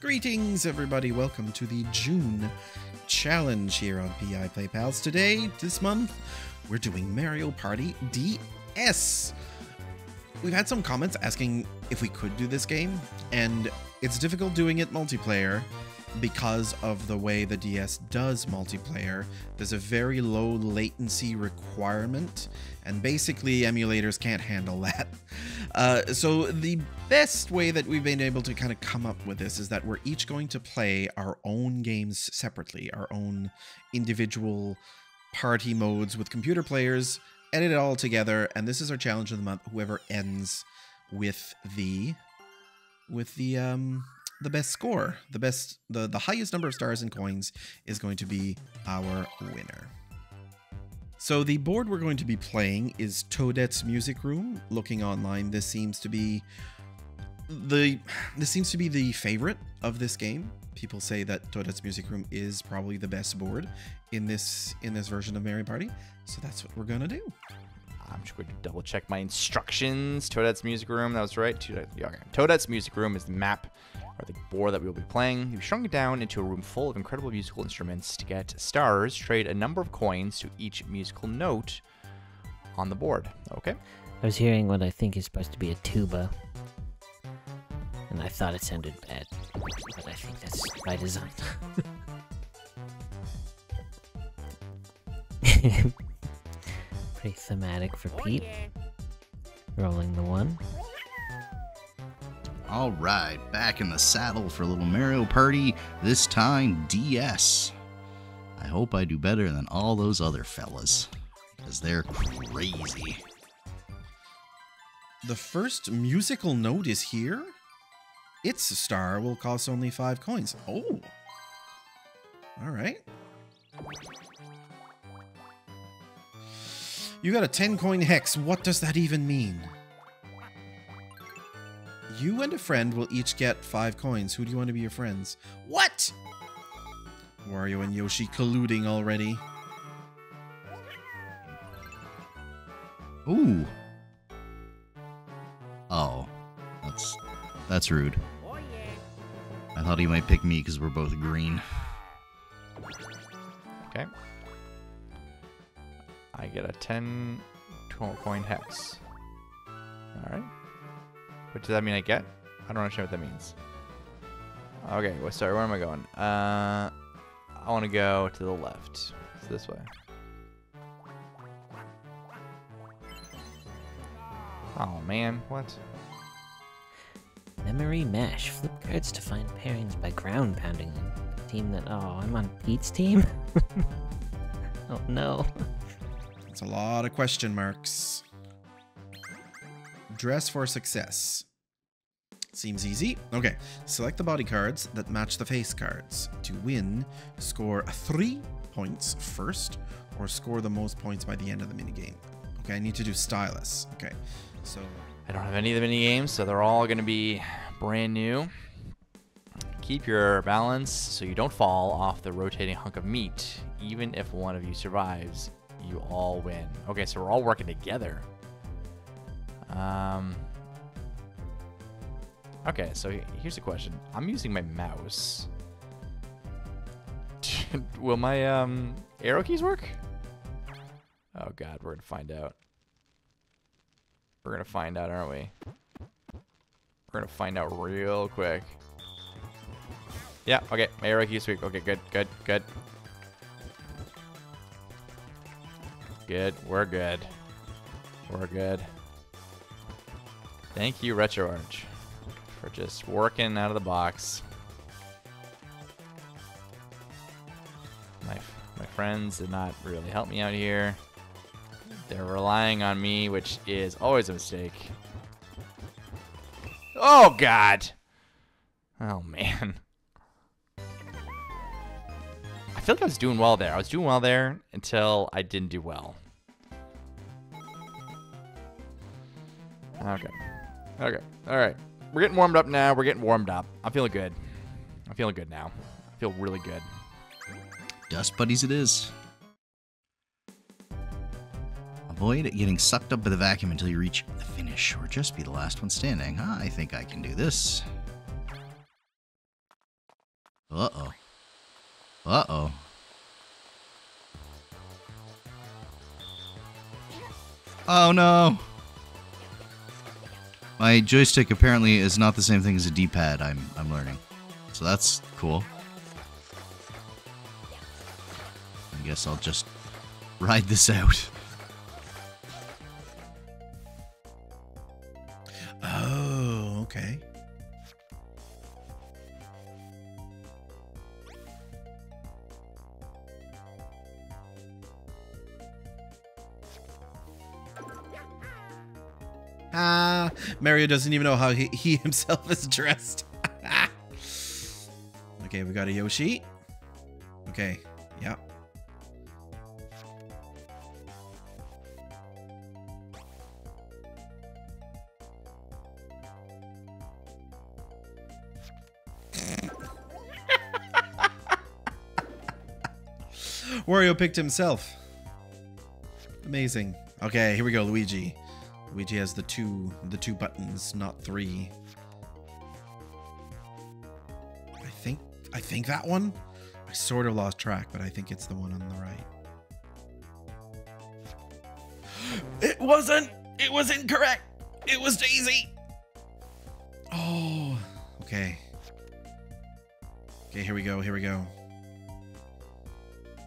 Greetings, everybody. Welcome to the June challenge here on PEI Play Pals. Today, this month, we're doing Mario Party DS. We've had some comments asking if we could do this game, and it's difficult doing it multiplayer because of the way the DS does multiplayer. There's a very low latency requirement, and basically emulators can't handle that. Uh, so the best way that we've been able to kind of come up with this is that we're each going to play our own games separately, our own individual party modes with computer players, edit it all together, and this is our challenge of the month. Whoever ends with the with the um the best score, the best the the highest number of stars and coins is going to be our winner. So the board we're going to be playing is Toadette's Music Room. Looking online, this seems to be the this seems to be the favorite of this game. People say that Toadette's Music Room is probably the best board in this in this version of Mario Party. So that's what we're gonna do. I'm just going to double check my instructions. Toadette's Music Room, that was right. Toadette's Music Room is the map or the board that we will be playing. You've shrunk it down into a room full of incredible musical instruments. To get stars, trade a number of coins to each musical note on the board. Okay. I was hearing what I think is supposed to be a tuba. And I thought it sounded bad. But I think that's by design. Pretty thematic for Pete. Oh, Rolling the one. All right, back in the saddle for a little Mario Party, this time DS. I hope I do better than all those other fellas, because they're crazy. The first musical note is here? Its a star will cost only five coins. Oh. All right. You got a 10 coin hex. What does that even mean? You and a friend will each get five coins. Who do you want to be your friends? What? Wario and Yoshi colluding already. Ooh. Oh. That's that's rude. I thought he might pick me because we're both green. Okay. I get a 10 coin hex. Alright. What does that mean I get? I don't understand what that means. Okay, well, sorry, where am I going? Uh, I want to go to the left. It's this way. Oh, man, what? Memory Mesh. Flip cards to find pairings by ground pounding them. Team that... Oh, I'm on Pete's team? oh, no. That's a lot of question marks. Dress for success. Seems easy. Okay, select the body cards that match the face cards. To win, score three points first, or score the most points by the end of the minigame. Okay, I need to do stylus. Okay, so... I don't have any of the mini games, so they're all going to be brand new. Keep your balance so you don't fall off the rotating hunk of meat. Even if one of you survives, you all win. Okay, so we're all working together. Um, okay, so here's a question. I'm using my mouse. Will my um, arrow keys work? Oh god, we're gonna find out. We're gonna find out, aren't we? We're gonna find out real quick. Yeah, okay, my arrow keys work. Okay, good, good, good. Good, we're good. We're good. Thank you, RetroArch, for just working out of the box. My, my friends did not really help me out here. They're relying on me, which is always a mistake. Oh, God! Oh, man. I feel like I was doing well there. I was doing well there until I didn't do well. Okay. Okay. All right. We're getting warmed up now. We're getting warmed up. I'm feeling good. I'm feeling good now. I feel really good. Dust buddies it is. Avoid getting sucked up by the vacuum until you reach the finish, or just be the last one standing. I think I can do this. Uh oh. Uh oh. Oh no! My joystick apparently is not the same thing as a D-pad. I'm I'm learning, so that's cool. I guess I'll just ride this out. Oh, okay. Ah, Mario doesn't even know how he, he himself is dressed. okay, we got a Yoshi. Okay, yeah. Wario picked himself. Amazing. Okay, here we go, Luigi. Luigi has the two the two buttons, not three. I think I think that one. I sort of lost track, but I think it's the one on the right. It wasn't. It was incorrect. It was Daisy. Oh, okay. Okay, here we go. Here we go.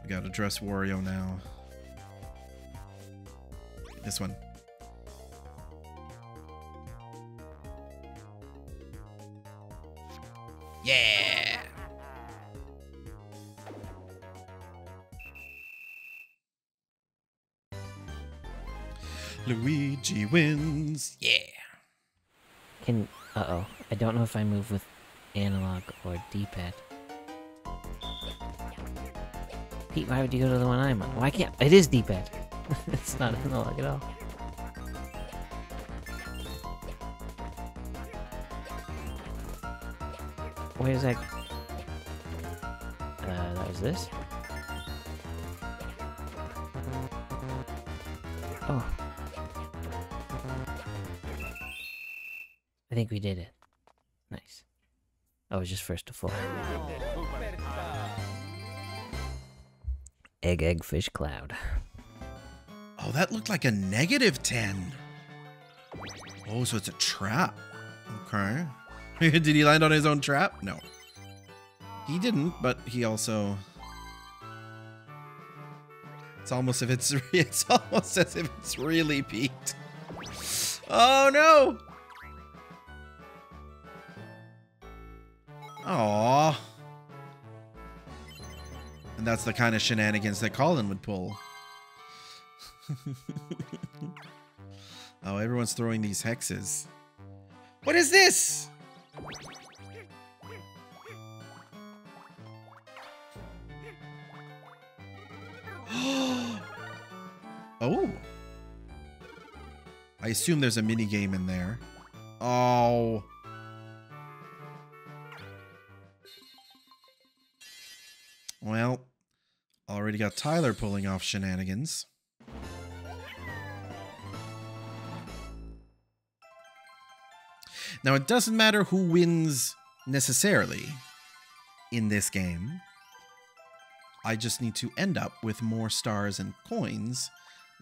We gotta dress Wario now. This one. Yeah! Luigi wins. Yeah. Can uh oh. I don't know if I move with analog or D-pad. Pete, why would you go to the one I'm on? Why can't it is D-pad? it's not analog at all. Where's that? Uh, that was this. Oh. I think we did it. Nice. I was just first to fall. Egg, egg, fish, cloud. Oh, that looked like a negative 10. Oh, so it's a trap. Okay. Did he land on his own trap? No. He didn't, but he also. It's almost if it's it's almost as if it's really peaked. Oh no! Aww. And that's the kind of shenanigans that Colin would pull. oh, everyone's throwing these hexes. What is this? Assume there's a mini game in there. Oh. Well, already got Tyler pulling off shenanigans. Now, it doesn't matter who wins necessarily in this game. I just need to end up with more stars and coins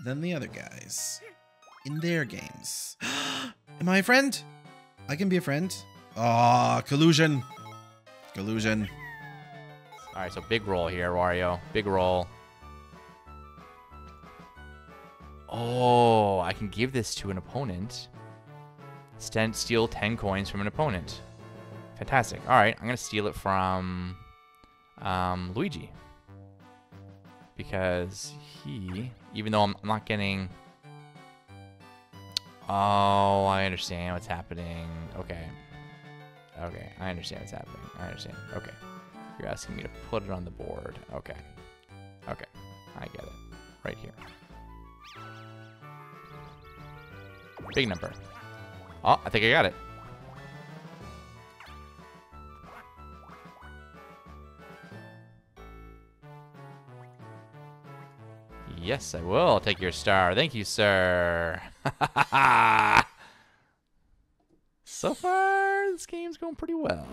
than the other guys in their games. Am I a friend? I can be a friend. Ah, collusion. Collusion. All right, so big roll here, Wario. Big roll. Oh, I can give this to an opponent. Steal 10 coins from an opponent. Fantastic. All right, I'm going to steal it from um, Luigi. Because he, even though I'm not getting... Oh, I understand what's happening. Okay. Okay, I understand what's happening. I understand. Okay. You're asking me to put it on the board. Okay. Okay. I get it. Right here. Big number. Oh, I think I got it. Yes, I will take your star. Thank you, sir. so far, this game's going pretty well.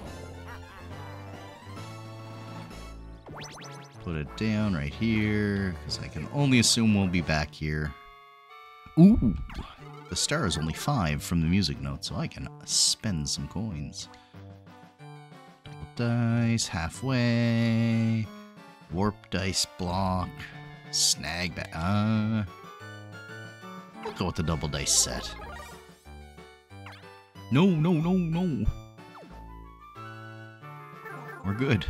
Put it down right here, because I can only assume we'll be back here. Ooh, the star is only five from the music note, so I can spend some coins. Double dice, halfway, warp dice block, snag back. Uh, I'll go with the double dice set. No, no, no, no. We're good.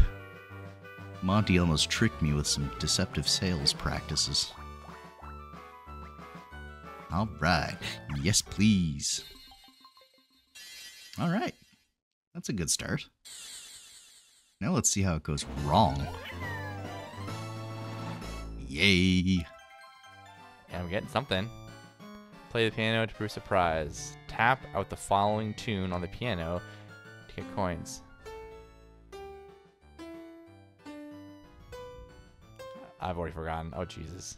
Monty almost tricked me with some deceptive sales practices. All right. Yes, please. All right. That's a good start. Now let's see how it goes wrong. Yay. And I'm getting something. Play the piano to prove surprise. Tap out the following tune on the piano to get coins. I've already forgotten. Oh, Jesus.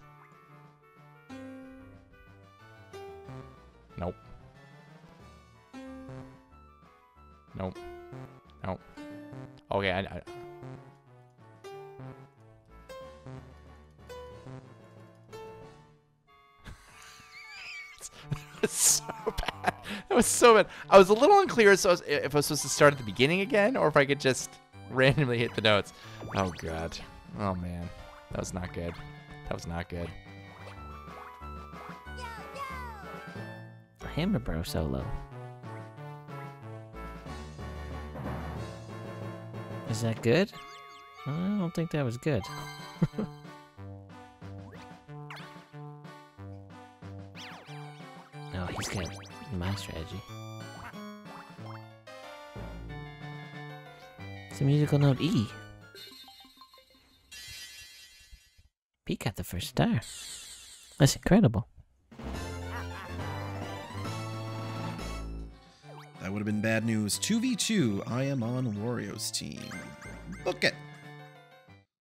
Nope. Nope. Nope. Okay, I, I was so bad. That was so bad. I was a little unclear so if I was supposed to start at the beginning again or if I could just randomly hit the notes. Oh god. Oh man. That was not good. That was not good. The Hammer Bro solo. Is that good? I don't think that was good. my strategy. It's a musical note E. E. P got the first star. That's incredible. That would have been bad news. 2v2. I am on Wario's team. Book it.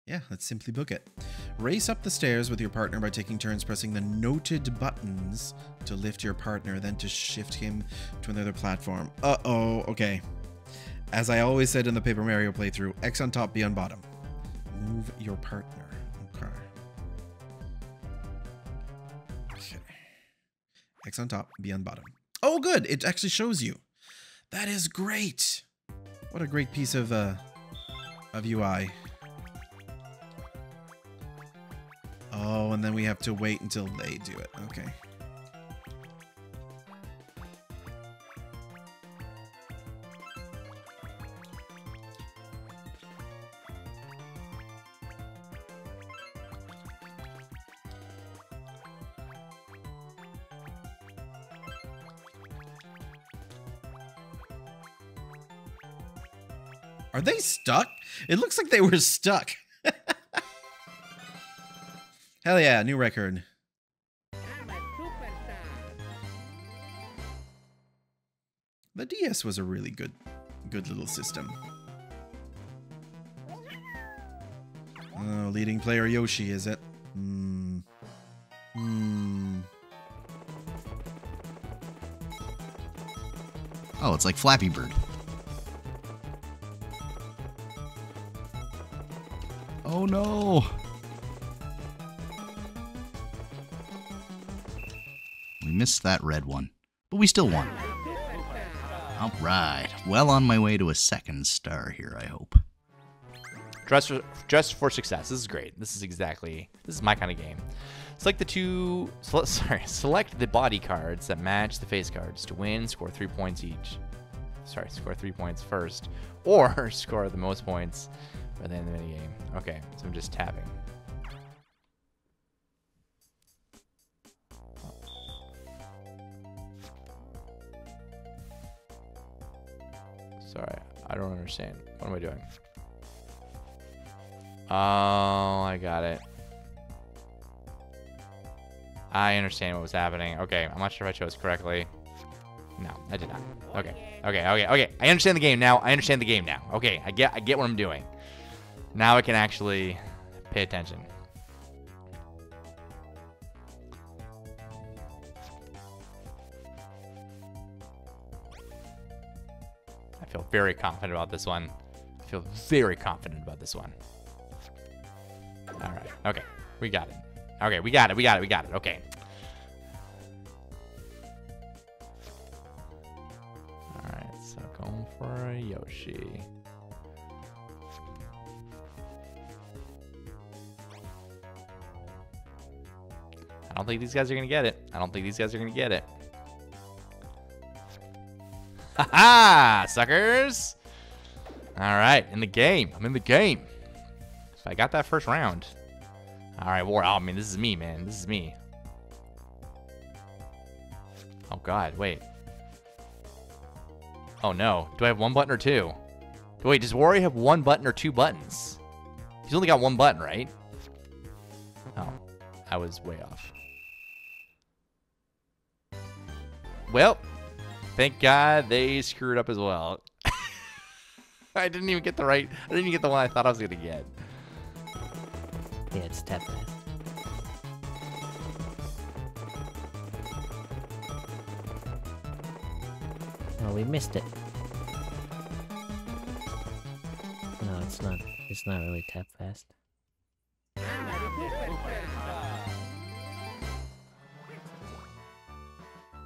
Yeah, let's simply book it. Race up the stairs with your partner by taking turns pressing the noted buttons to lift your partner, then to shift him to another platform. Uh oh, okay. As I always said in the Paper Mario playthrough, X on top, B on bottom. Move your partner. Okay. Okay. X on top, B on bottom. Oh, good. It actually shows you. That is great. What a great piece of uh of UI. Oh, and then we have to wait until they do it. Okay. Are they stuck? It looks like they were stuck. Hell yeah, new record. The DS was a really good good little system. Oh, leading player Yoshi, is it? Hmm. Hmm. Oh, it's like Flappy Bird. Oh no! Missed that red one, but we still won. All right, well on my way to a second star here, I hope. Dress for, dress for success. This is great. This is exactly this is my kind of game. Select the two. Sele- sorry, select the body cards that match the face cards to win. Score three points each. Sorry, score three points first, or score the most points by the end of the game. Okay, so I'm just tapping. Understand. What am I doing? Oh, I got it. I understand what was happening. Okay, I'm not sure if I chose correctly. No, I did not. Okay, okay, okay, okay. I understand the game now. I understand the game now. Okay, I get, I get what I'm doing. Now I can actually pay attention. Very confident about this one. I feel very confident about this one. All right. Okay. We got it. Okay, we got it. We got it. We got it. Okay. All right. So going for a Yoshi. I don't think these guys are gonna get it. I don't think these guys are gonna get it. Ha ha, suckers! All right, in the game. I'm in the game. So I got that first round. All right, war. Oh, I mean, this is me, man. This is me. Oh God, wait. Oh no. Do I have one button or two? Wait, does Wario have one button or two buttons? He's only got one button, right? Oh, I was way off. Well, thank God they screwed up as well. I didn't even get the right. I didn't even get the one I thought I was gonna get. Yeah, it's tap fast. Oh, we missed it. No, it's not. It's not really tap fast.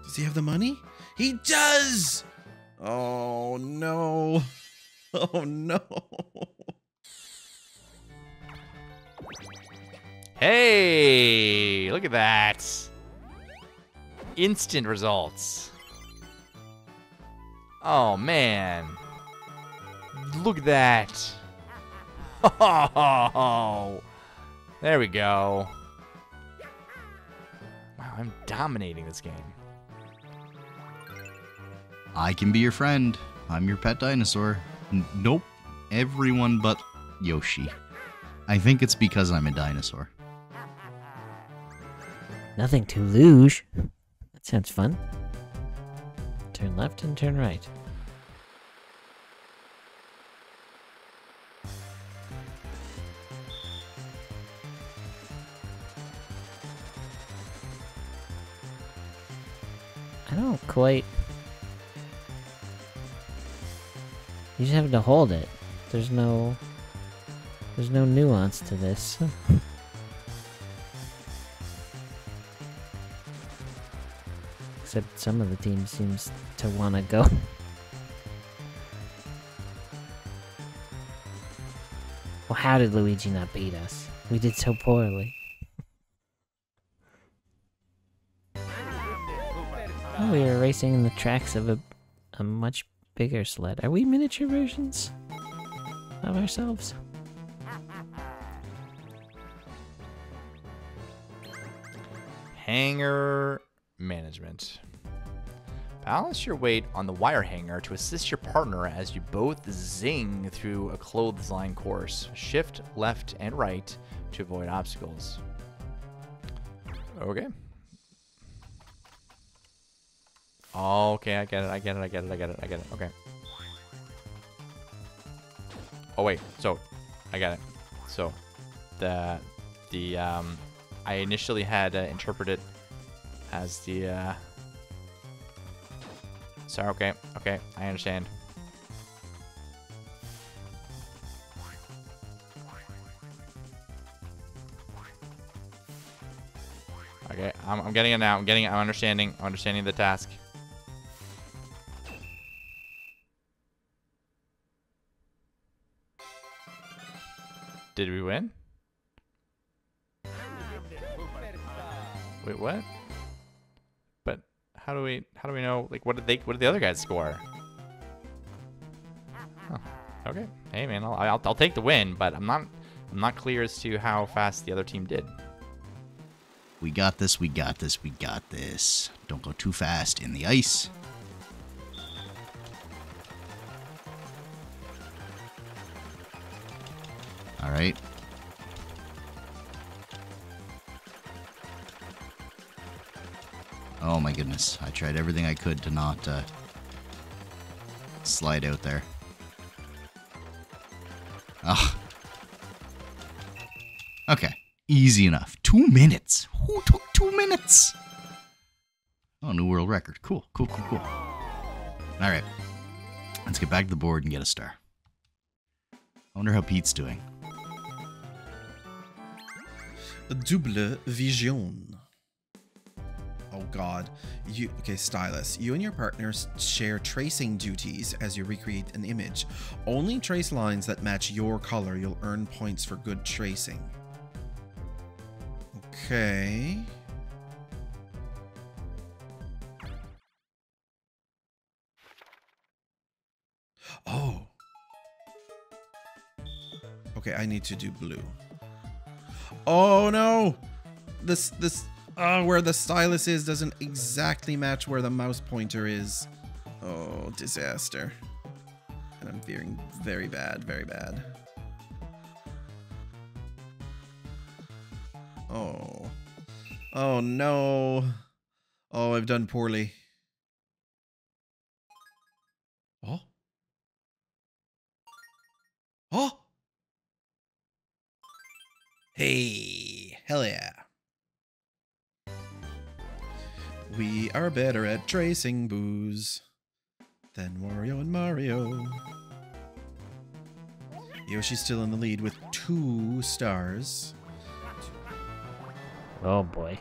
Does he have the money? He does! Oh no. Oh no. Hey, look at that. Instant results. Oh, man. Look at that. Oh, there we go. Wow, I'm dominating this game. I can be your friend. I'm your pet dinosaur. N- nope. Everyone but Yoshi. I think it's because I'm a dinosaur. Nothing to luge. That sounds fun. Turn left and turn right. I don't quite. You just have to hold it. There's no. There's no nuance to this. Except some of the team seems to want to go. well, how did Luigi not beat us? We did so poorly. Oh, we were racing in the tracks of a, a much bigger sled. Are we miniature versions of ourselves? Hanger management. Balance your weight on the wire hanger to assist your partner as you both zing through a clothesline course. Shift left and right to avoid obstacles. Okay. Okay, I get it, I get it, I get it, I get it, I get it. Okay. Oh wait, so I got it. So the the um I initially had uh, interpreted as the uh Sorry, okay, okay, I understand. Okay, I'm, I'm getting it now. I'm getting it. I'm understanding. I'm understanding the task. Did we win? Wait, what? But how do we how do we know like what did they what did the other guys score? Huh. Okay. Hey man, I'll, I'll I'll take the win, but I'm not I'm not clear as to how fast the other team did. We got this, we got this, we got this. Don't go too fast in the ice. Alright. Oh my goodness. I tried everything I could to not uh, slide out there. Ugh. Okay. Easy enough. Two minutes. Who took two minutes? Oh, new world record. Cool, cool, cool, cool. All right. Let's get back to the board and get a star. I wonder how Pete's doing. Double vision. Oh god. You okay, stylus. You and your partners share tracing duties as you recreate an image. Only trace lines that match your color. You'll earn points for good tracing. Okay. Oh. Okay, I need to do blue. Oh no! This this uh where the stylus is doesn't exactly match where the mouse pointer is. Oh, disaster. And I'm feeling very bad, very bad. Oh. Oh no. Oh, I've done poorly. Oh. Oh. Hey, hell yeah. We are better at tracing booze than Wario and Mario. Yoshi's still in the lead with two stars. Oh boy.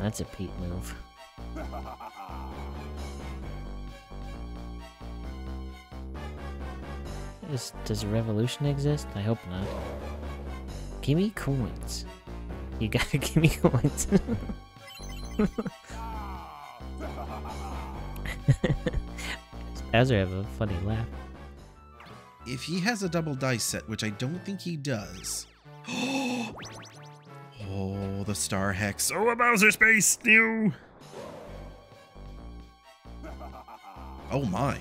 That's a Pete move. Is, does a revolution exist? I hope not. Give me coins. You gotta give me coins. Bowser have a funny laugh. If he has a double dice set, which I don't think he does. oh, the star hex. Oh, a Bowser space! New! Oh my.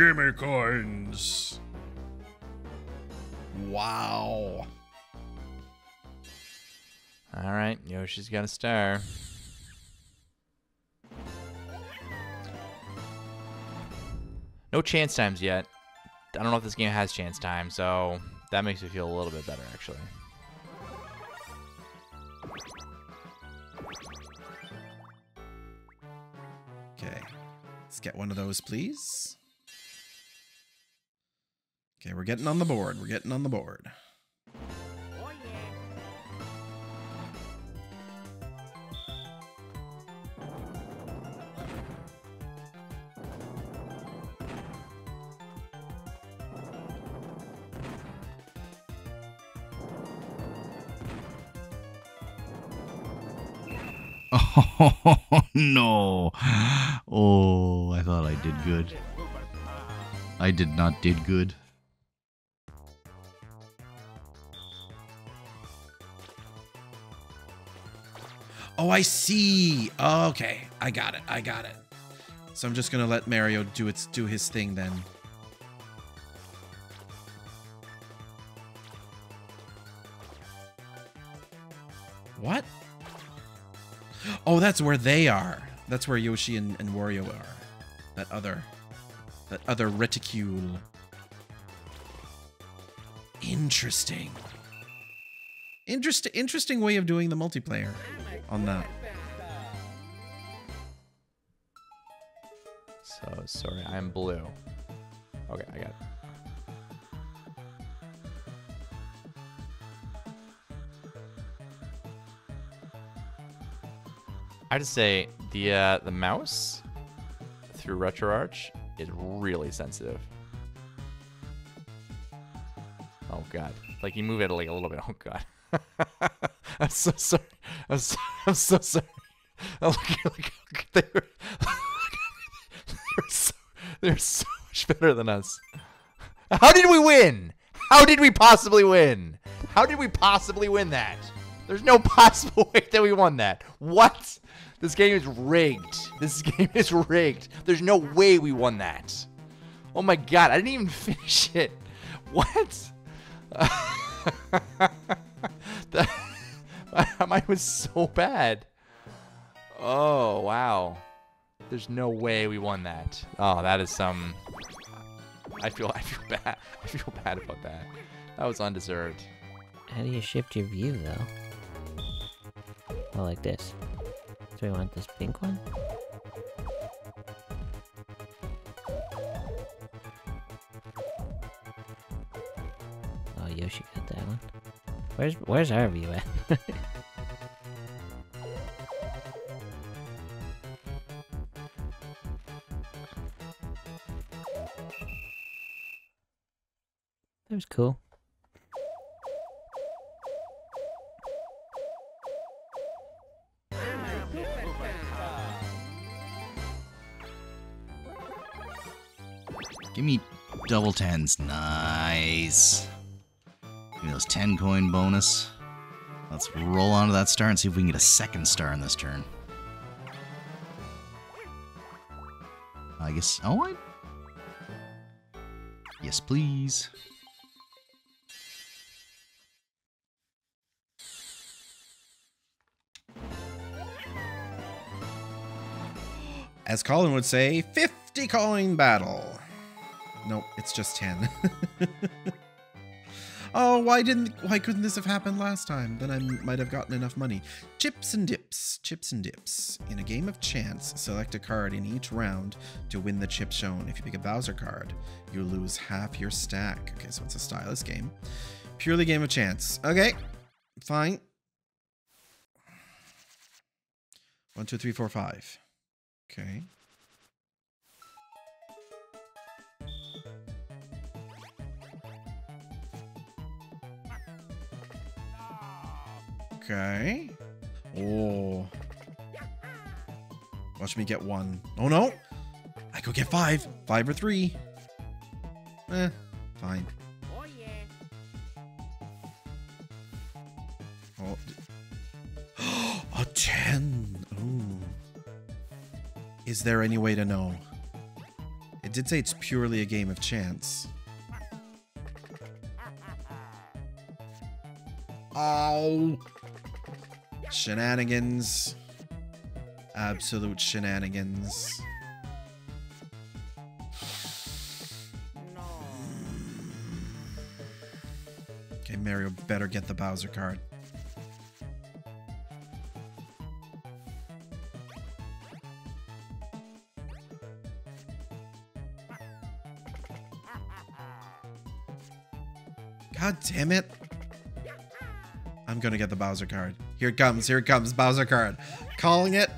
Give me coins. Wow. All right, Yoshi's got a star. No chance times yet. I don't know if this game has chance time, so that makes me feel a little bit better, actually. Okay. Let's get one of those, please. Okay, we're getting on the board. We're getting on the board. Oh no. Oh, I thought I did good. I did not did good. Oh, I see. Okay, I got it. I got it. So I'm just gonna let Mario do its do his thing then. What? Oh, that's where they are. That's where Yoshi and, and Wario are. That other, that other reticule. Interesting. Interest, interesting way of doing the multiplayer on that. So, sorry, I'm blue. Okay, I got it. I just say the uh, the mouse through RetroArch is really sensitive. Oh god, like you move it like a little bit. Oh god, I'm so sorry. I'm so, I'm so sorry. Look, look, look, they were, they're so they're so much better than us. How did we win? How did we possibly win? How did we possibly win that? There's no possible way that we won that. What? This game is rigged. This game is rigged. There's no way we won that. Oh my god, I didn't even finish it. What? mine was so bad. Oh, wow. There's no way we won that. Oh, that is some... I feel I feel bad. I feel bad about that. That was undeserved. How do you shift your view, though? go like this. So we want this pink one? Oh, Yoshi got that one. Where's where's our view at? that was cool. Give me double tens. Nice. Give those 10 coin bonus. Let's roll onto that star and see if we can get a second star in this turn. I guess. Oh, I. Yes, please. As Colin would say, 50 coin battle. Nope, it's just 10. oh, why didn't why couldn't this have happened last time? Then I might have gotten enough money. Chips and dips, chips and dips. In a game of chance, select a card in each round to win the chip shown. If you pick a Bowser card, you lose half your stack. Okay, so it's a stylus game. Purely game of chance. Okay, fine. One, two, three, four, five. Okay. Okay. Oh. Watch me get one. Oh no! I could get five. Five or three. Eh, fine. Oh. d- A ten. Ooh. Is there any way to know? It did say it's purely a game of chance. Oh. Shenanigans. Absolute shenanigans. Okay, Mario better get the Bowser card. God damn it. I'm gonna get the Bowser card. Here it comes, here it comes, Bowser card. Calling it.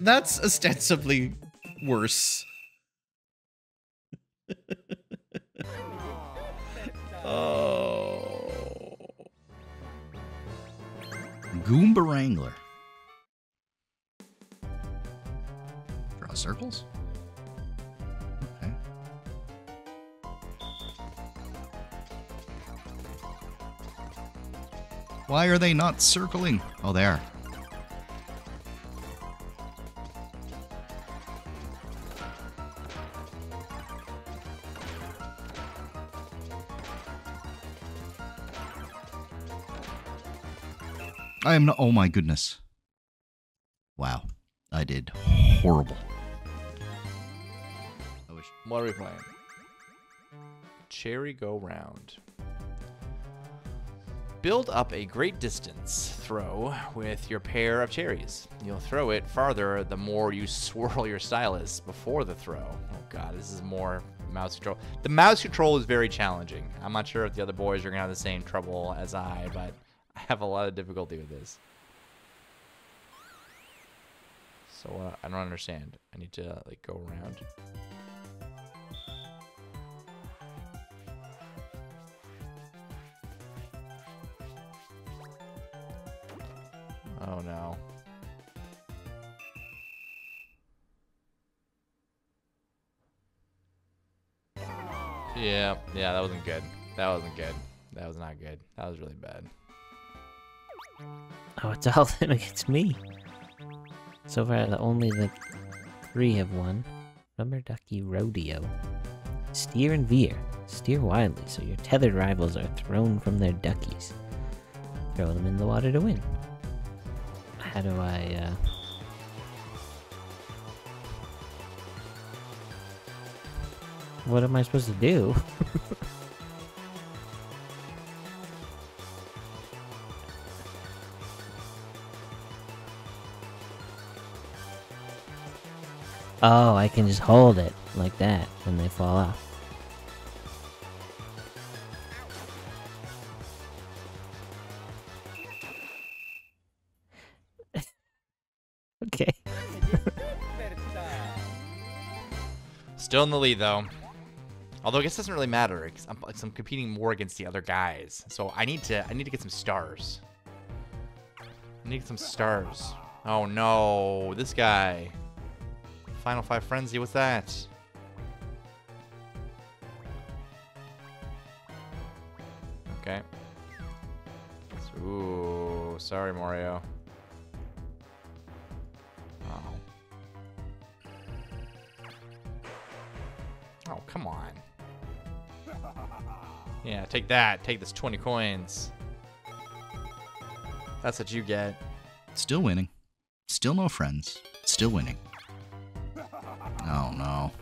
That's ostensibly worse. oh. Goomba Wrangler. Draw circles? Why are they not circling? Oh, they are. I am not. Oh my goodness. Wow. I did horrible. I wish. We playing? Cherry Go Round. Build up a great distance throw with your pair of cherries. You'll throw it farther the more you swirl your stylus before the throw. Oh god, this is more mouse control. The mouse control is very challenging. I'm not sure if the other boys are gonna have the same trouble as I, but I have a lot of difficulty with this. So uh, I don't understand. I need to like go around. Oh no. Yeah, yeah, that wasn't good. That wasn't good. That was not good. That was really bad. Oh, it's all them against me. So far, the only the three have won. Rubber Ducky Rodeo. Steer and veer. Steer wildly so your tethered rivals are thrown from their duckies. Throw them in the water to win how do I, uh... What am I supposed to do? oh, I can just hold it like that when they fall off. Okay. Still in the lead though. Although I guess it doesn't really matter because I'm, I'm competing more against the other guys. So I need to I need to get some stars. I need some stars. Oh no, this guy. Final Five Frenzy, what's that? Okay. Ooh, sorry Mario. Take that. Take this 20 coins. That's what you get. Still winning. Still no friends. Still winning. Oh no.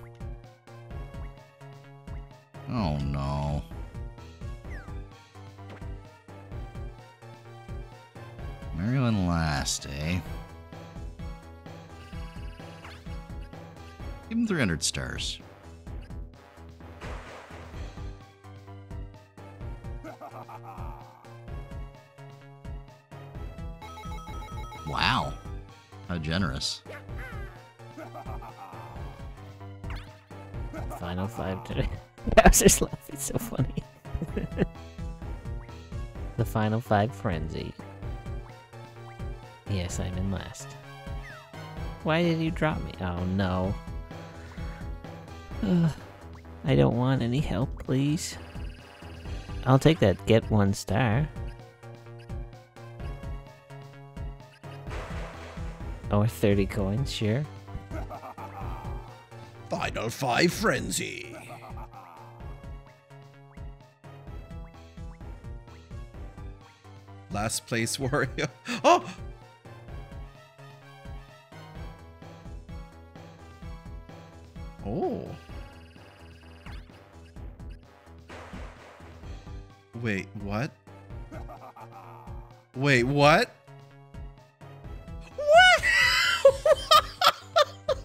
Oh no. Mario in last, eh? Give him 300 stars. Today. Bowser's laughing so funny. the final five frenzy. Yes, I'm in last. Why did you drop me? Oh no. I don't want any help, please. I'll take that get one star. Or 30 coins, sure. Final Five Frenzy. Last place Wario. Oh! Oh. Wait, what? Wait, what? What?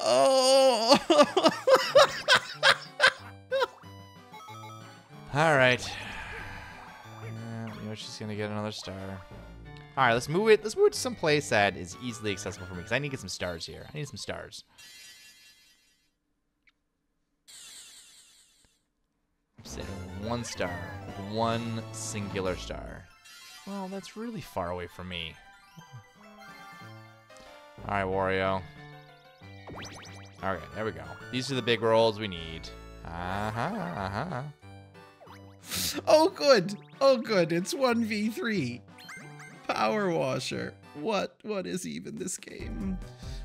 oh. All right. Yeah, Yoshi's gonna get another star. All right, let's move it. Let's move it to some place that is easily accessible for me because I need to get some stars here. I need some stars. I'm one star, one singular star. Well, that's really far away from me. All right, Wario. Alright, there we go. These are the big rolls we need. Uh-huh, Uh huh. Oh, good. Oh, good. It's 1v3. Power Washer. What? What is even this game?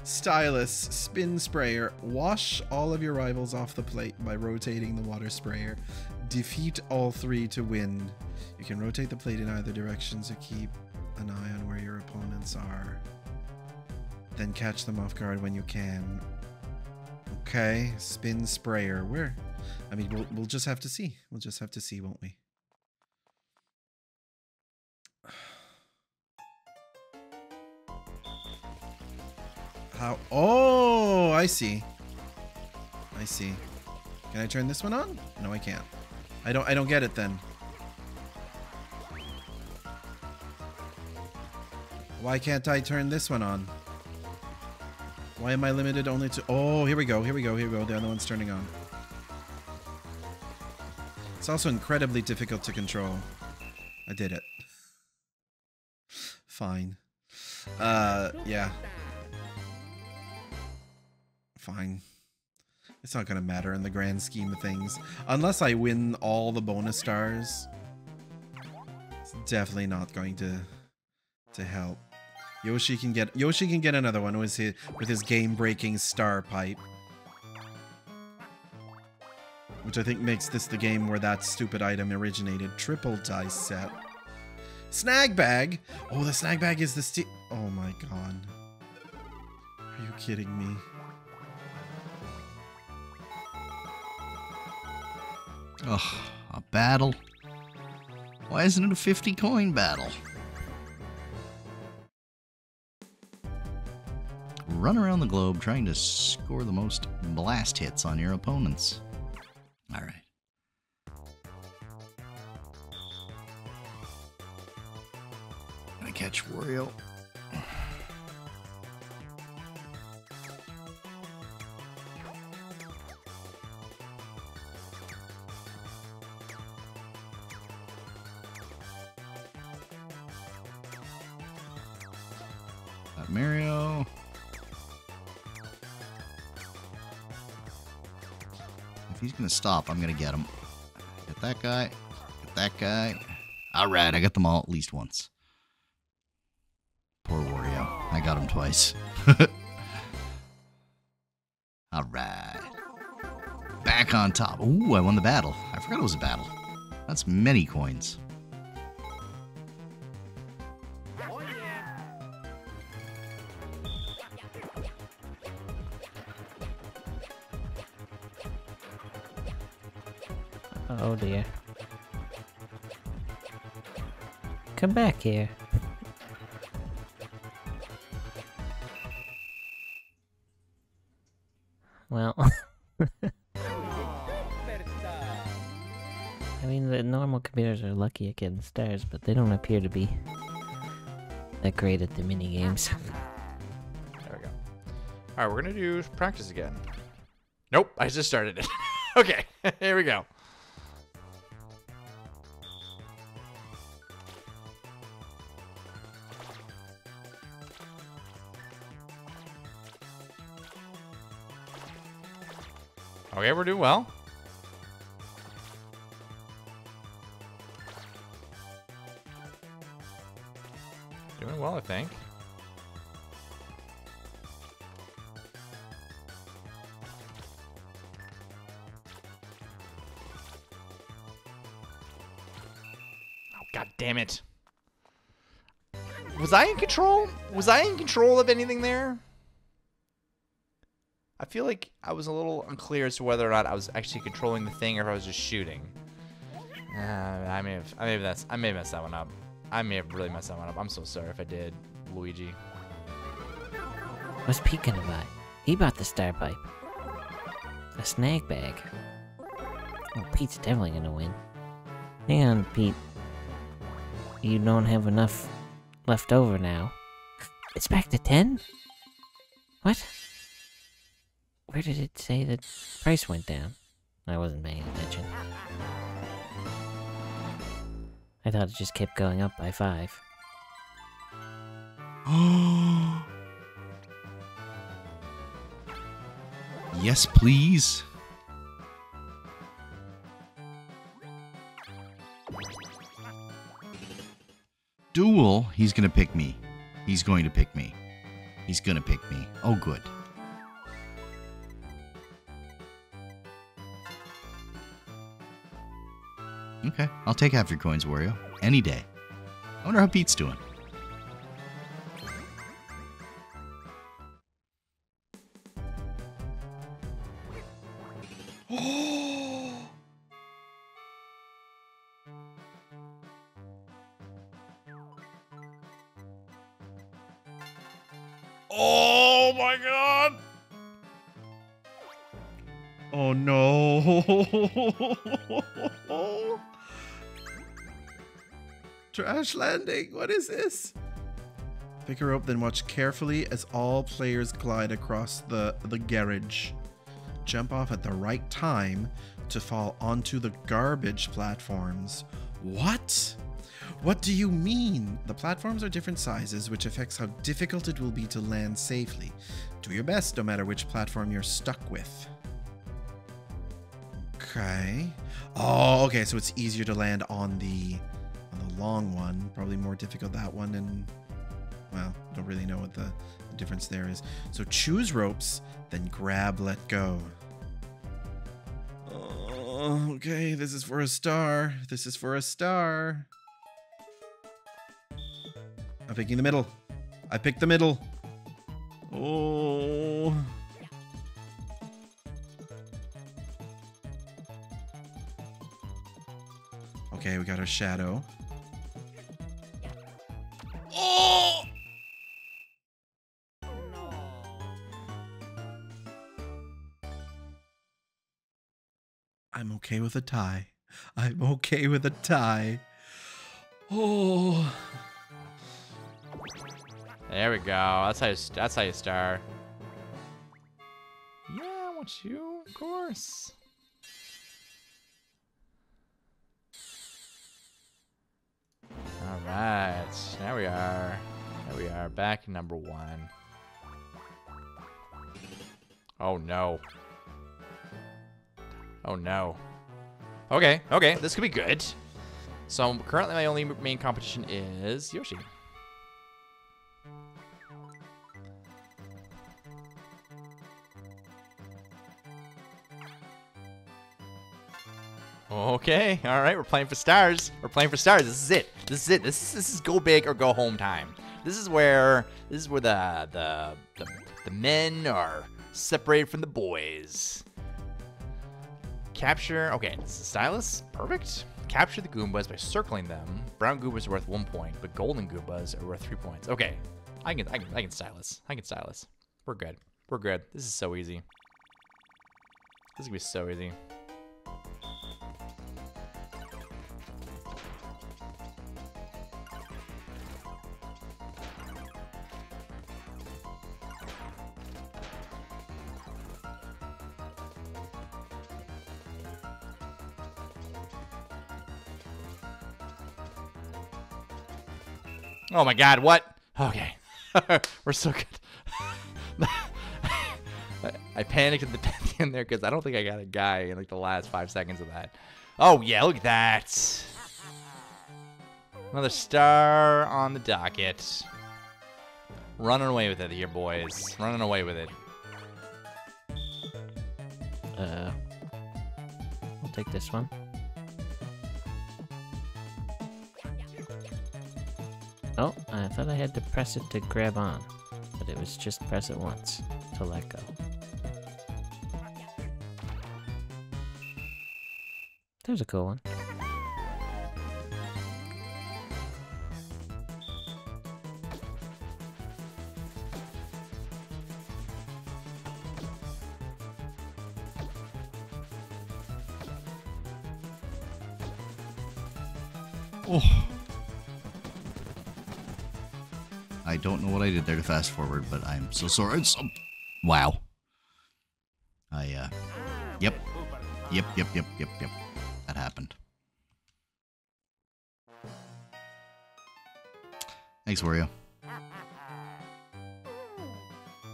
Stylus, Spin Sprayer. Wash all of your rivals off the plate by rotating the water sprayer. Defeat all three to win. You can rotate the plate in either direction, so keep an eye on where your opponents are. Then catch them off guard when you can. Okay, Spin Sprayer. Where? I mean, we'll, we'll just have to see. We'll just have to see, won't we? How? Oh, I see. I see. Can I turn this one on? No, I can't. I don't. I don't get it then. Why can't I turn this one on? Why am I limited only to? Oh, here we go. Here we go. Here we go. The other one's turning on. It's also incredibly difficult to control. I did it. Fine. Uh, yeah. Fine. It's not gonna matter in the grand scheme of things. Unless I win all the bonus stars. It's definitely not going to to help. Yoshi can get Yoshi can get another one with his with his game-breaking star pipe. Which I think makes this the game where that stupid item originated. Triple dice set. Snag bag? Oh, the snag bag is the sti- Oh my god. Are you kidding me? Ugh, a battle? Why isn't it a 50 coin battle? run around the globe trying to score the most blast hits on your opponents. All right. Gonna catch Wario. He's gonna stop, I'm gonna get him. Get that guy. Get that guy. All right, I got them all at least once. Poor Wario. I got him twice. all right. Back on top. Ooh, I won the battle. I forgot it was a battle. That's many coins. Come back here. Well. I mean, the normal computers are lucky at getting stars, but they don't appear to be that great at the mini games. There we go. All right, we're gonna do practice again. Nope, I just started it. okay, here we go. Okay, we're doing well. Doing well, I think. Oh, God damn it. Was I in control? Was I in control of anything there? I feel like I was a little unclear as to whether or not I was actually controlling the thing or if I was just shooting. Uh, I may have, I may have that's, I may have messed that one up. I may have really messed that one up. I'm so sorry if I did, Luigi. What's Pete gonna buy? He bought the star pipe. A snag bag. Oh, Pete's definitely gonna win. Hang on, Pete. You don't have enough left over now. It's back to 10? What? Where did it say the price went down? I wasn't paying attention. I thought it just kept going up by 5. yes, please. Duel, he's gonna pick me. He's going to pick me. He's gonna pick me. Oh, good. Okay, I'll take half your coins, Wario. Any day. I wonder how Pete's doing. Oh my god! Oh no! Trash landing! What is this? Pick her up, then watch carefully as all players glide across the, the garage. Jump off at the right time to fall onto the garbage platforms. What? What do you mean? The platforms are different sizes, which affects how difficult it will be to land safely. Do your best no matter which platform you're stuck with. Okay. Oh, okay, so it's easier to land on the on the long one. Probably more difficult that one and well, don't really know what the, difference there is. So choose ropes, then grab let go. Oh, okay, this is for a star. This is for a star. I'm picking the middle. I picked the middle. Oh. Okay, we got our shadow. Oh, I'm okay with a tie. I'm okay with a tie. Oh. There we go. That's how you, that's how you star. Yeah, I want you, of course. Right, there we are. There we are, back number one. Oh no. Oh no. Okay, okay, this could be good. So currently my only main competition is Yoshi. Okay, all right, we're playing for stars. We're playing for stars. This is it. This is it. This is, this is go big or go home time. This is where this is where the the the, the men are separated from the boys. Capture. Okay, this is stylus. Perfect. Capture the Goombas by circling them. Brown Goombas are worth one point, but golden Goombas are worth three points. Okay, I can I can I can stylus. I can stylus. We're good. We're good. This is so easy. This is gonna be so easy. Oh my god, what? Okay. We're so good. I, panicked at the end there because I don't think I got a guy in like the last five seconds of that. Oh yeah, look at that. Another star on the docket. Running away with it here, boys. Running away with it. Uh, I'll take this one. Oh, I thought I had to press it to grab on, but it was just press it once to let go. There's a cool one. There to fast forward, but I'm so sorry. It's, um, wow. I, uh, yep. Yep, yep, yep, yep, yep. That happened. Thanks, Wario.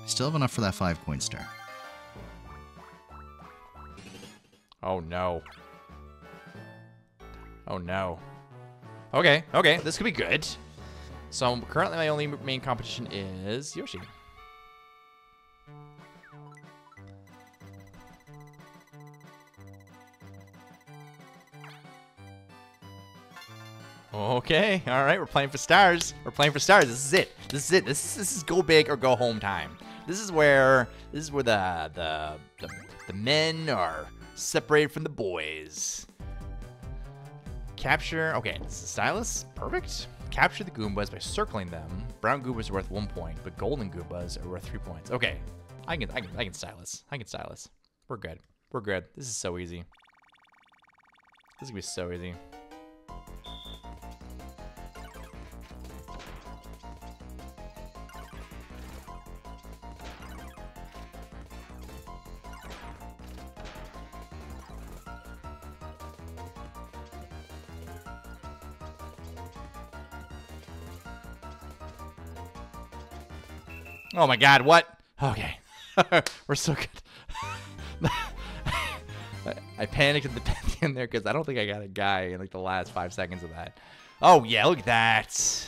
Still have enough for that five coin star. Oh no. Oh no. Okay, okay, this could be good. So currently my only main competition is Yoshi. Okay, all right, we're playing for stars. We're playing for stars. This is it. This is it. This is, this is go big or go home time. This is where this is where the the the, the men are separated from the boys. Capture. Okay, stylus. Perfect. Capture the Goombas by circling them. Brown Goombas are worth one point, but golden Goombas are worth three points. Okay, I can I can I can stylus. I can stylus. We're good. We're good. This is so easy. This is gonna be so easy. Oh my god, what? Okay. We're so good. I, panicked at the end there because I don't think I got a guy in like the last five seconds of that. Oh yeah, look at that.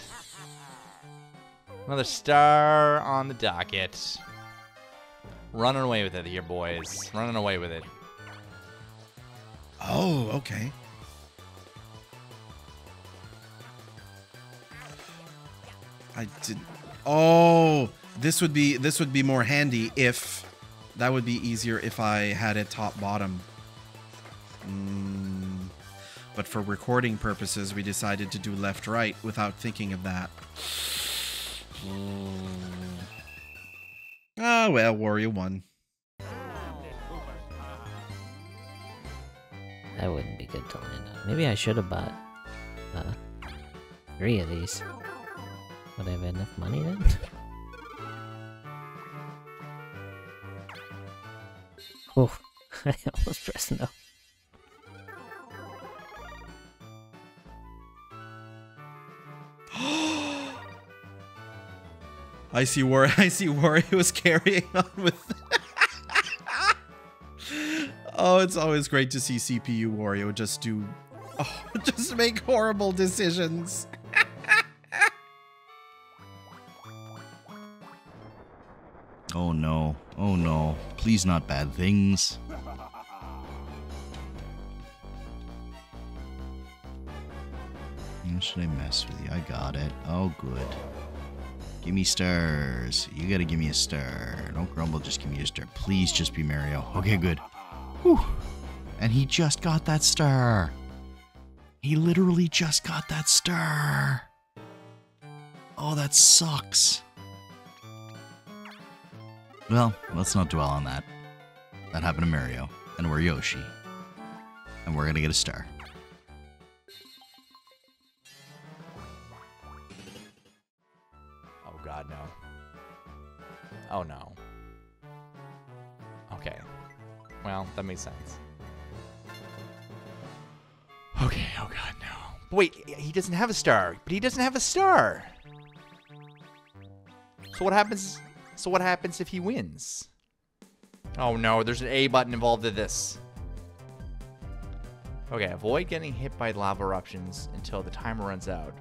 Another star on the docket. Running away with it here, boys. Running away with it. Oh, okay. I did. Oh, this would be this would be more handy if that would be easier if I had it top bottom. Mm, but for recording purposes, we decided to do left right without thinking of that. Ah, well, Wario won. that wouldn't be good to land on. Maybe I should have bought uh, three of these. Would I have enough money then? oh, I almost pressed no. I see War I see Wario was carrying on with Oh, it's always great to see CPU Wario just do oh, just make horrible decisions. No. Oh no. Please not bad things. How should I mess with you? I got it. Oh good. Give me stars. You gotta give me a star. Don't grumble, just give me a star. Please just be Mario. Okay, good. Whew. And he just got that star. He literally just got that star. Oh, that sucks. Well, let's not dwell on that. That happened to Mario, and we're Yoshi. And we're gonna get a star. Oh god, no. Oh no. Okay. Well, that makes sense. Okay, oh god, no. But wait, he doesn't have a star. But he doesn't have a star. So what happens so what happens if he wins? Oh no, there's an A button involved in this. Okay, avoid getting hit by lava eruptions until the timer runs out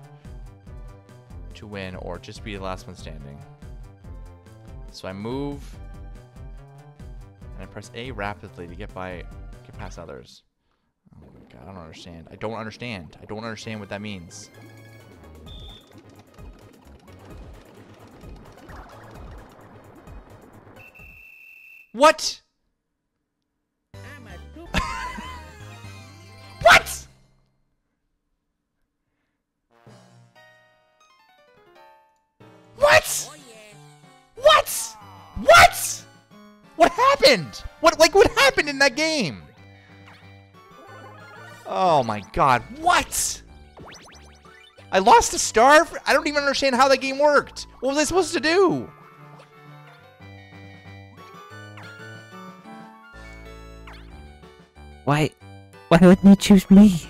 to win or just be the last one standing. So I move and I press A rapidly to get by get past others. Oh my god, I don't understand. I don't understand. I don't understand what that means. What? what? What? What? What? What happened? What like what happened in that game? Oh my god, what? I lost a star? I don't even understand how that game worked. What was I supposed to do? Why? Why wouldn't he choose me?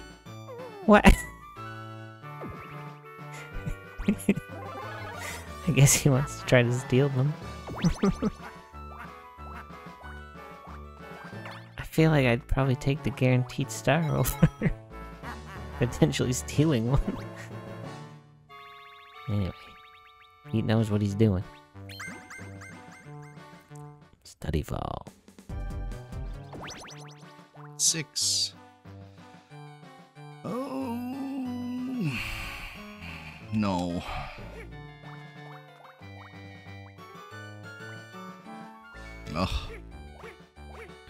What? I guess he wants to try to steal them. I feel like I'd probably take the guaranteed star over potentially stealing one. anyway, he knows what he's doing. Study fall. Six. Oh. No. Ugh.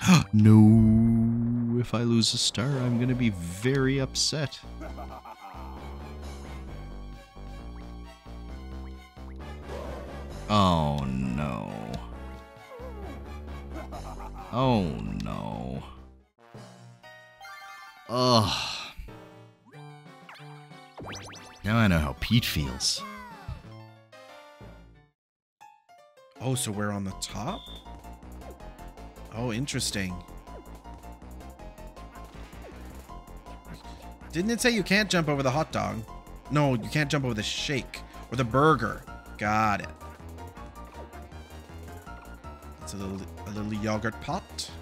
no. If I lose a star, I'm gonna be very upset. Oh no. Oh no. Ugh. Now I know how Pete feels. Oh, so we're on the top? Oh, interesting. Didn't it say you can't jump over the hot dog? No, you can't jump over the shake or the burger. Got it. It's a little a little yogurt pot.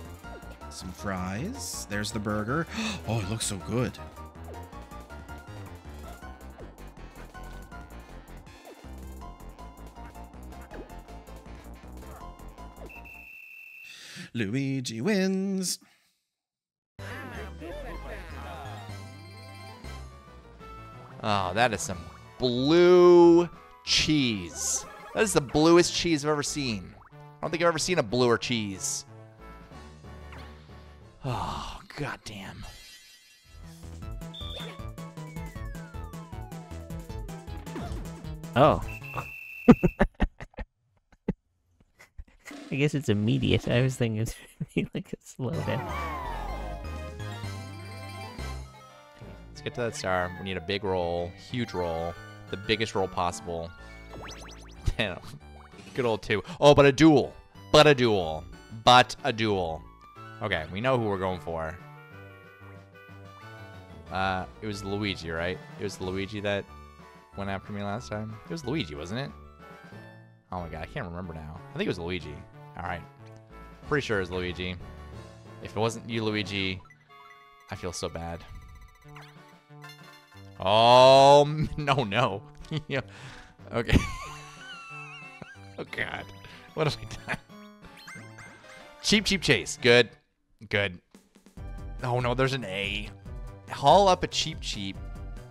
Some fries. There's the burger. Oh, it looks so good. Luigi wins. Oh, that is some blue cheese. That is the bluest cheese I've ever seen. I don't think I've ever seen a bluer cheese. Oh, goddamn. Oh. I guess it's immediate. I was thinking it's like a slow down. Let's get to that star. We need a big roll, huge roll, the biggest roll possible. Damn. Good old two. Oh, but a duel. But a duel. But a duel. Okay, we know who we're going for. Uh, it was Luigi, right? It was Luigi that went after me last time. It was Luigi, wasn't it? Oh my god, I can't remember now. I think it was Luigi. All right. Pretty sure it was Luigi. If it wasn't you, Luigi, I feel so bad. Oh, no, no. Okay. oh, God. What have I done? Cheep, cheep chase. Good. Good. Oh, no, there's an A. Haul up a cheep, cheep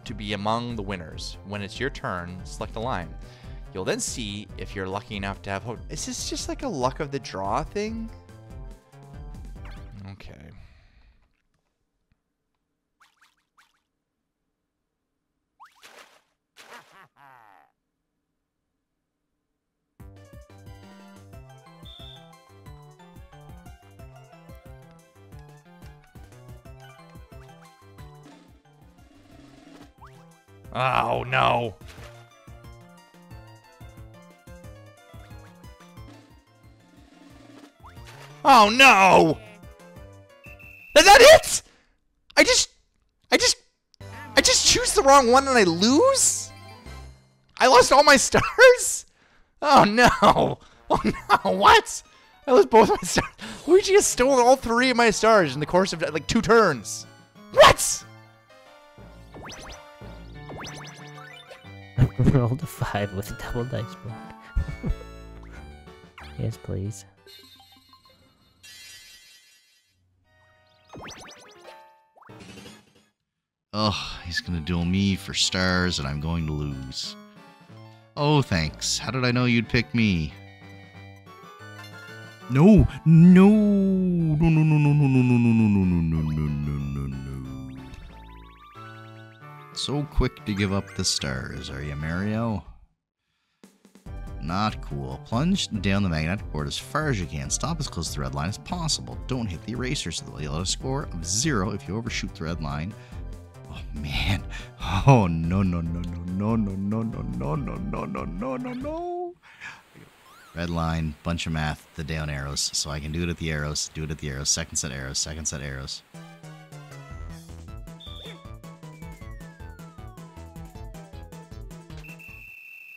to be among the winners. When it's your turn, select a line. You'll then see if you're lucky enough to have hope. Is this just like a luck of the draw thing? Okay. Oh no. Oh no! Is that it? I just, I just, I just choose the wrong one and I lose? I lost all my stars? Oh no! Oh no! What? I lost both my stars. Luigi has stolen all three of my stars in the course of like two turns. What? Rolled a five with a double dice block. yes, please. Ugh, he's gonna duel me for stars and I'm going to lose. Oh, thanks. How did I know you'd pick me? No, no, no, no, no, no, no, no, no, no, no, no, no, no, no, no, no. So quick to give up the stars, are you, Mario? Not cool. Plunge down the magnetic board as far as you can. Stop as close to the red line as possible. Don't hit the eraser so you'll have a score of zero if you overshoot the red line. Oh man. Oh no no no no no no no no no no no no no no no. Red line, bunch of math, the down arrows. So I can do it at the arrows, do it at the arrows, second set arrows, second set arrows.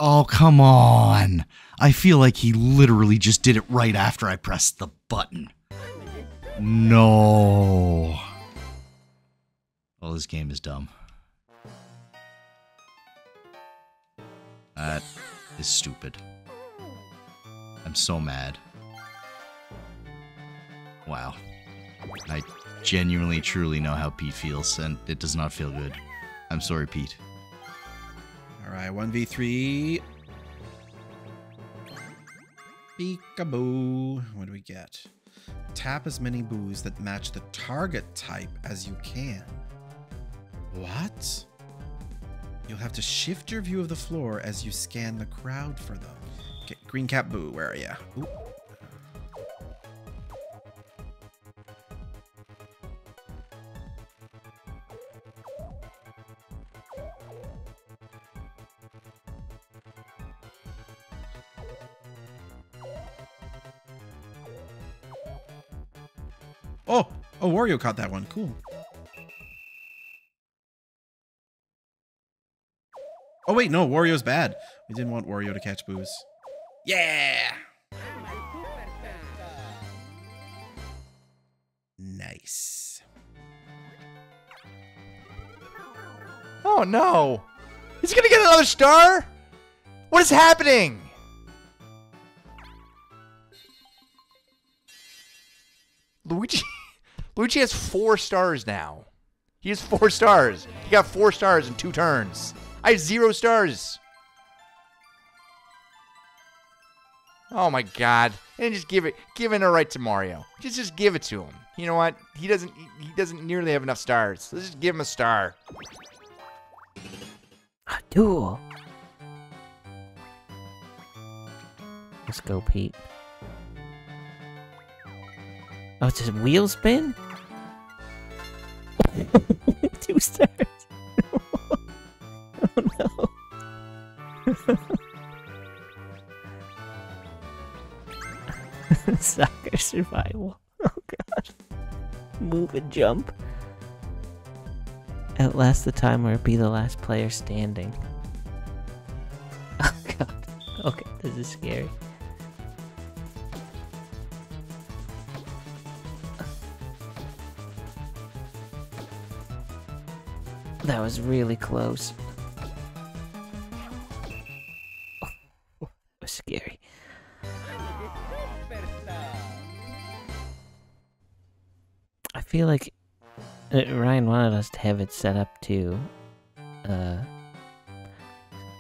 Oh, come on. I feel like he literally just did it right after I pressed the button. No. Well, this game is dumb. That is stupid. I'm so mad. Wow. I genuinely, truly know how Pete feels, and it does not feel good. I'm sorry, Pete. All right, 1v3. Peekaboo. What do we get? Tap as many boos that match the target type as you can. What? You'll have to shift your view of the floor as you scan the crowd for them. Okay, green cap boo, where are ya? Ooh. Oh, oh, Wario caught that one. Cool. Oh wait, no, Wario's bad. We didn't want Wario to catch boos. Yeah. Nice. Oh no! He's gonna get another star? What is happening? Luigi has four stars now. He has four stars. He got four stars in two turns. I have zero stars. Oh my god. And just give it giving it right to Mario. Just just give it to him. You know what? He doesn't he doesn't nearly have enough stars. Let's just give him a star. A duel. Let's go, Pete. Oh, it's a wheel spin? Two stars. oh no. Soccer survival. Oh god. Move and jump. At last the timer be the last player standing. Oh god. Okay, this is scary. That was really close. Oh, was scary. I feel like uh, Ryan wanted us to have it set up to uh,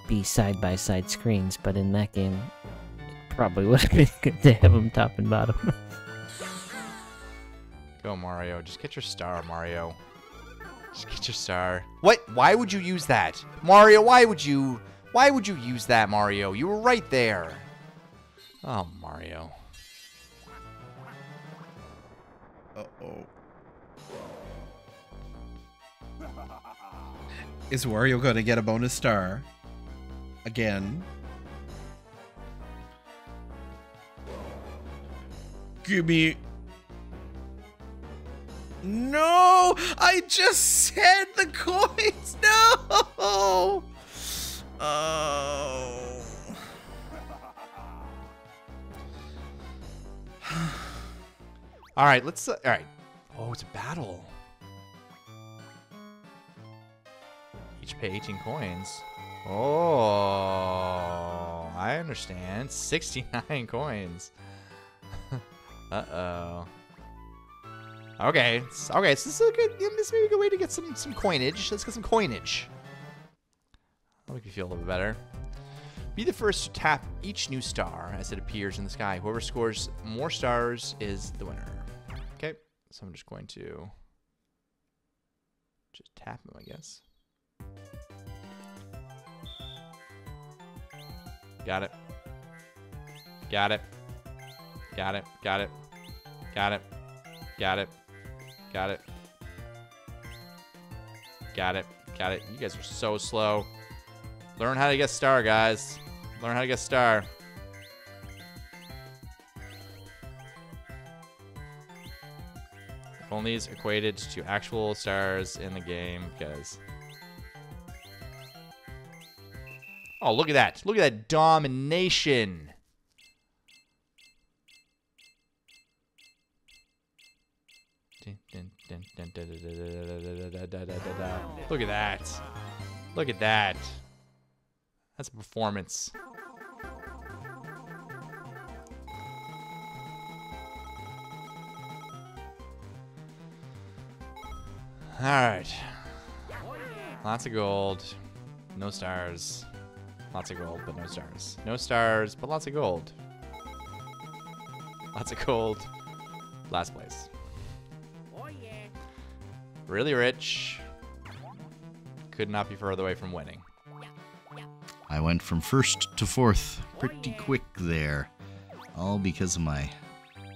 be side by side screens, but in that game, it probably would have been good to have them top and bottom. Go, Mario. Just get your star, Mario. Just get your star. What? Why would you use that? Mario, why would you... Why would you use that, Mario? You were right there. Oh, Mario. Uh-oh. Is Wario going to get a bonus star? Again. Give me... No! I just said the coins! No! Oh. All right, let's... Uh, all right. Oh, it's a battle. Each pay 18 coins. Oh, I understand. 69 coins. Uh-oh. Okay, okay, so this is a good, this may be a good way to get some, some coinage. Let's get some coinage. That'll make you feel a little bit better. Be the first to tap each new star as it appears in the sky. Whoever scores more stars is the winner. Okay, so I'm just going to just tap them, I guess. Got it. Got it. Got it. Got it. Got it. Got it. Got it. Got it. Got it. You guys are so slow. Learn how to get star, guys. Learn how to get star. Only is equated to actual stars in the game, because. Oh, look at that. Look at that domination. Look at that. Look at that. That's a performance. All right. Lots of gold. No stars. Lots of gold, but no stars. No stars, but lots of gold. Lots of gold. Last place. Really rich. Could not be further away from winning. I went from first to fourth pretty oh, quick there. All because of my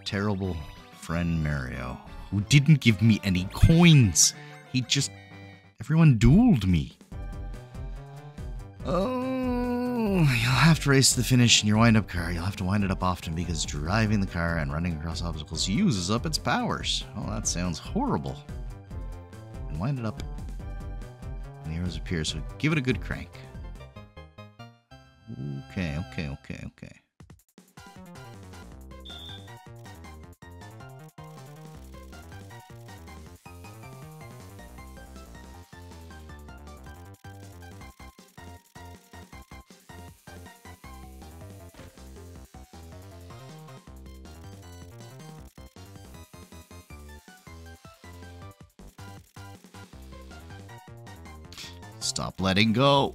terrible friend Mario, who didn't give me any coins. He just. Everyone dueled me. Oh, you'll have to race to the finish in your wind up car. You'll have to wind it up often because driving the car and running across obstacles uses up its powers. Oh, that sounds horrible. Wind it up. And the arrows appear, so give it a good crank. Okay, okay, okay, okay. Letting go.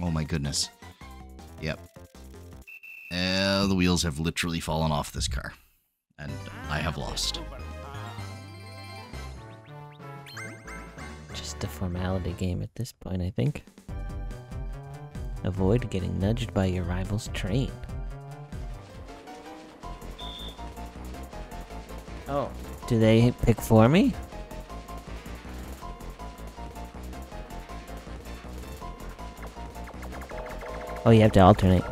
Oh my goodness. Yep. Uh, the wheels have literally fallen off this car. And I have lost. Just a formality game at this point, I think. Avoid getting nudged by your rival's train. Oh. Do they pick for me? Oh, you have to alternate.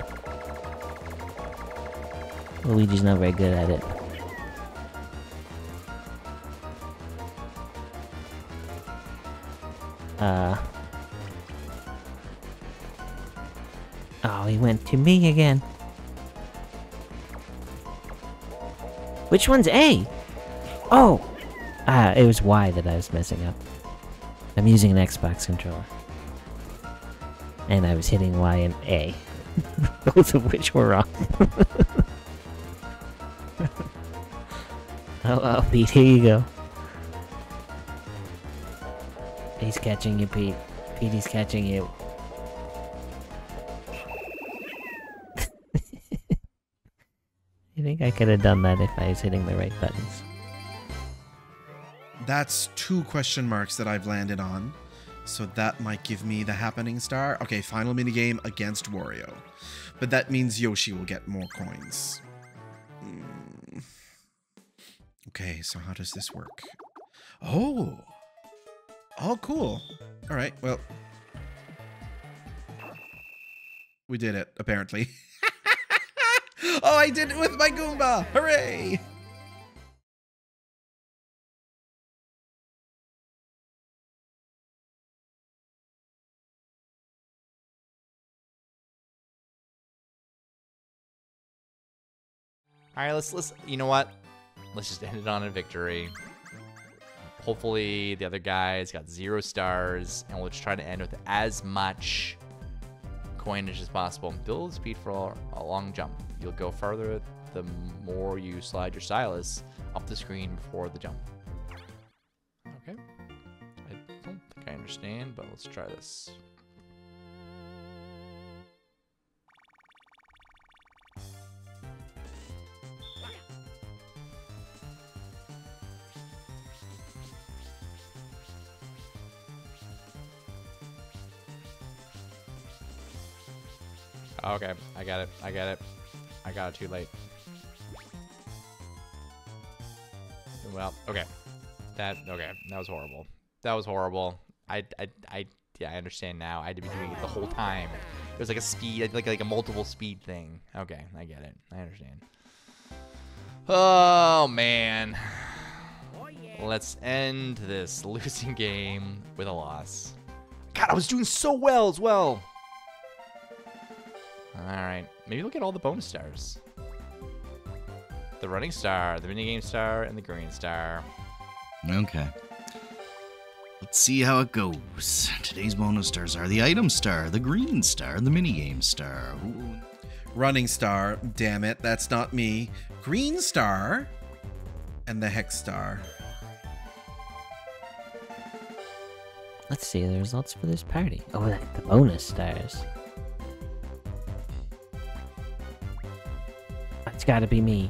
Luigi's not very good at it. Uh. Oh, he went to me again. Which one's A? Oh! Ah, it was Y that I was messing up. I'm using an Xbox controller. And I was hitting Y and A. Both of which were wrong. oh, oh, Pete, here you go. He's catching you, Pete. Pete, he's catching you. I think I could have done that if I was hitting the right buttons. That's two question marks that I've landed on. So that might give me the happening star. Okay, final minigame against Wario. But that means Yoshi will get more coins. Hmm. Okay, so how does this work? Oh! Oh, cool. All right, well. We did it, apparently. oh, I did it with my Goomba! Hooray! All right, let's let's. You know what? Let's just end it on a victory. Hopefully, the other guys got zero stars, and we'll just try to end with as much coinage as possible. Build speed for a long jump. You'll go farther the more you slide your stylus up the screen before the jump. Okay. I don't think I understand, but let's try this. Oh, okay, I got it. I got it. I got it too late. Well, okay. That okay. That was horrible. That was horrible. I I I yeah, I understand now. I had to be doing it the whole time. It was like a speed, like like a multiple speed thing. Okay, I get it. I understand. Oh man. Let's end this losing game with a loss. God, I was doing so well as well. Alright, maybe look at all the bonus stars. The running star, the minigame star, and the green star. Okay. Let's see how it goes. Today's bonus stars are the item star, the green star, the minigame star. Ooh. Running star, damn it, that's not me. Green star, and the hex star. Let's see the results for this party. Oh, the, the bonus stars. It's gotta be me.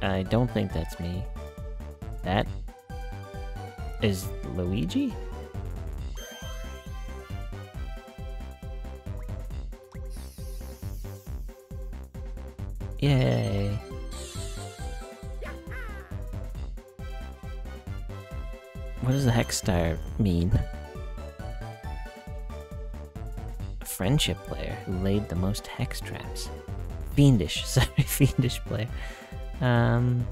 I don't think that's me. That is Luigi? Yay. What does the hex star mean? A friendship player who laid the most hex traps. Fiendish, sorry, fiendish player. Um,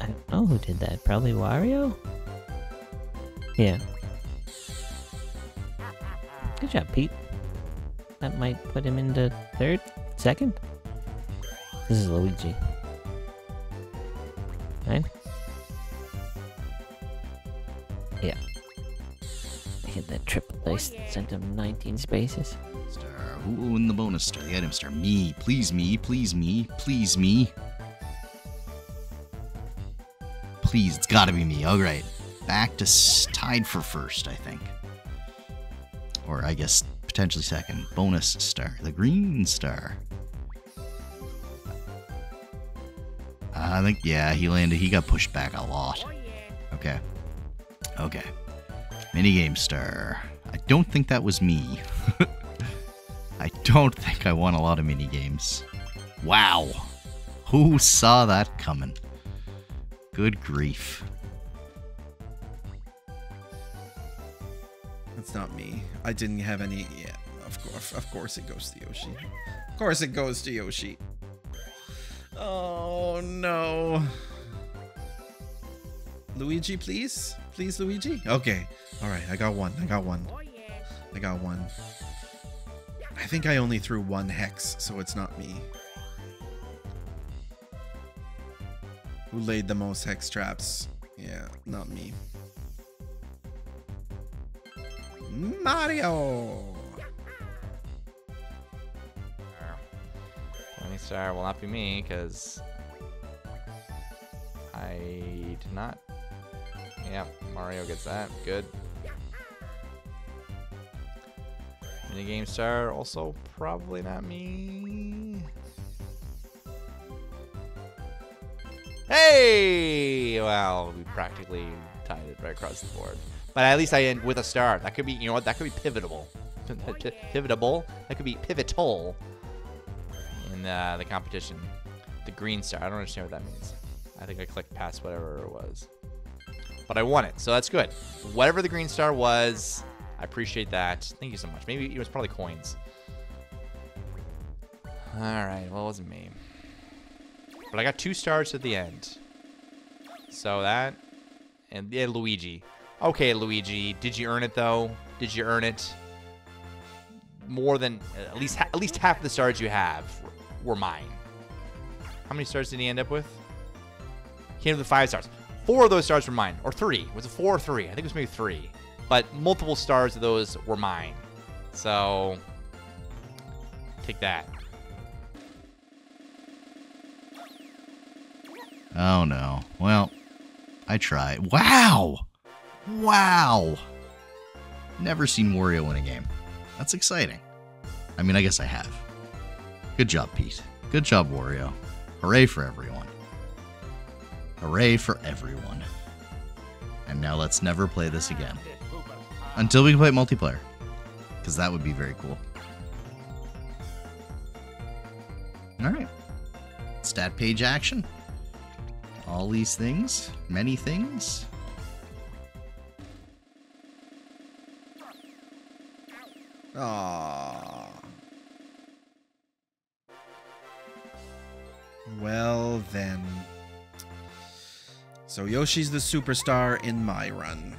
I don't know who did that. Probably Wario. Yeah. Good job, Pete. That might put him into third, second. This is Luigi. Right? Yeah. Hit that triple dice, sent him 19 spaces. Star. Who in the bonus star? The item star. Me. Please me. Please me. Please me. Please, it's gotta be me. All right. Back to tied for first, I think. Or I guess potentially second. Bonus star. The green star. I think, yeah, he landed. He got pushed back a lot. Okay. Okay. Minigame star. I don't think that was me. Don't think I won a lot of mini games. Wow. Who saw that coming? Good grief. That's not me. I didn't have any. Yeah, of course. Of course it goes to Yoshi. Of course it goes to Yoshi. Oh no. Luigi, please? Please, Luigi? Okay. Alright, I got one. I got one. I got one. I think I only threw one hex, so it's not me. Who laid the most hex traps? Yeah, not me. Mario! Twenty star will not be me because I did not. Yeah, Mario gets that. Good. Minigame star also probably not me. Hey! Well, we practically tied it right across the board. But at least I end with a star. That could be, you know what? That could be pivotable. Pivotable. That could be pivotal in uh, the competition. The green star. I don't understand what that means. I think I clicked past whatever it was. But I won it, so that's good. Whatever the green star was, I appreciate that. Thank you so much. Maybe it was probably coins. All right, well, it wasn't me. But I got two stars at the end. So that, and yeah, Luigi. Okay, Luigi, did you earn it though? Did you earn it? More than at least at least half the stars you have were mine. How many stars did he end up with? He ended up with five stars. Four of those stars were mine, or three. Was it four or three? I think it was maybe three. But multiple stars of those were mine. So take that. Oh no. Well, I tried. Wow! Wow! Never seen Wario win a game. That's exciting. I mean, I guess I have. Good job, Pete. Good job, Wario. Hooray for everyone. Hooray for everyone. And now let's never play this again. Until we can play multiplayer. Because that would be very cool. Alright. Stat page action. All these things. Many things. Aww. Well then. So Yoshi's the superstar in my run.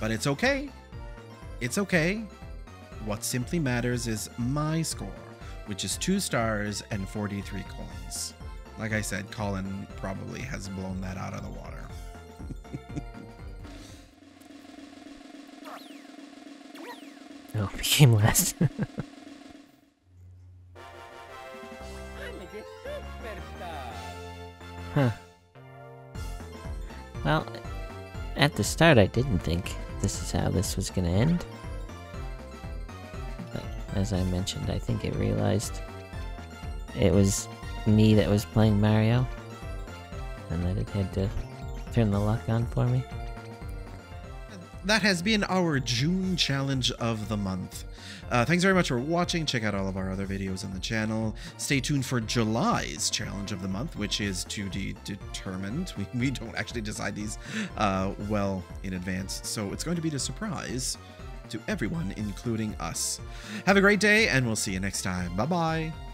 But it's okay. It's okay. What simply matters is my score, which is two stars and 43 coins. Like I said, Colin probably has blown that out of the water. Oh, became last. huh. Well, at the start, I didn't think this is how this was gonna end. But as I mentioned, I think it realized it was me that was playing Mario, and that it had to turn the luck on for me. That has been our June challenge of the month. Uh, thanks very much for watching. Check out all of our other videos on the channel. Stay tuned for July's challenge of the month, which is to be determined. We, we don't actually decide these uh, well in advance, so it's going to be a surprise to everyone, including us. Have a great day, and we'll see you next time. Bye bye.